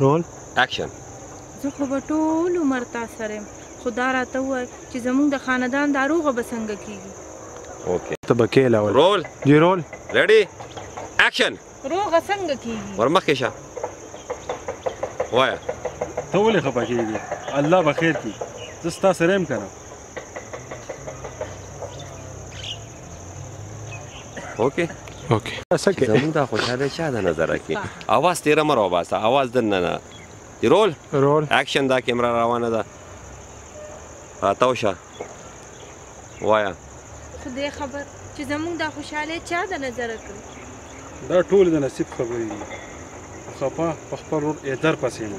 رول اکشن زه خو به ټول عمر تا سره یم خو دا راته ووایه چې زموږ د خاندان دا روغه به څنګه کیږي. اوکې ته به کیل اول رول جی رول ریډي اکشن روغه څنګه کیږي ورمخکې شه وایه ته ولې خپه کیږي الله به خیر کړي زه ستا سره یم کنه اوکې اوکې سکه زموږ دا خوشاله چا د نظر کې اواز تیر مر او باسه اواز دن نه رول رول اکشن دا کیمرا روانه ده راتاو شه وایا خو دې خبر چې زموږ دا خوشاله چا د نظر کړ دا ټول د نصیب خبرې دي خپه په خپل ور ادر پسې نه